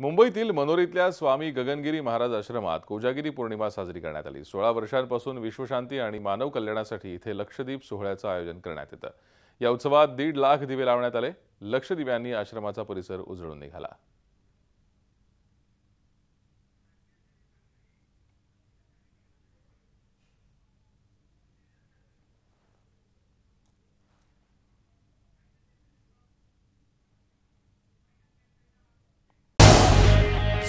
मुंबईतील मनोरीतल्या स्वामी गगनगिरी महाराज आश्रमात कोजागिरी पौर्णिमा साजरी करण्यात आली. सोळा वर्षांपासून विश्वशांती आणि मानव कल्याणासाठी इथे लक्षदीप सोहळ्याचं आयोजन करण्यात येतं. या उत्सवात दीड लाख दिवे लावण्यात आले. लक्षदिव्यांनी आश्रमाचा परिसर उजळून निघाला.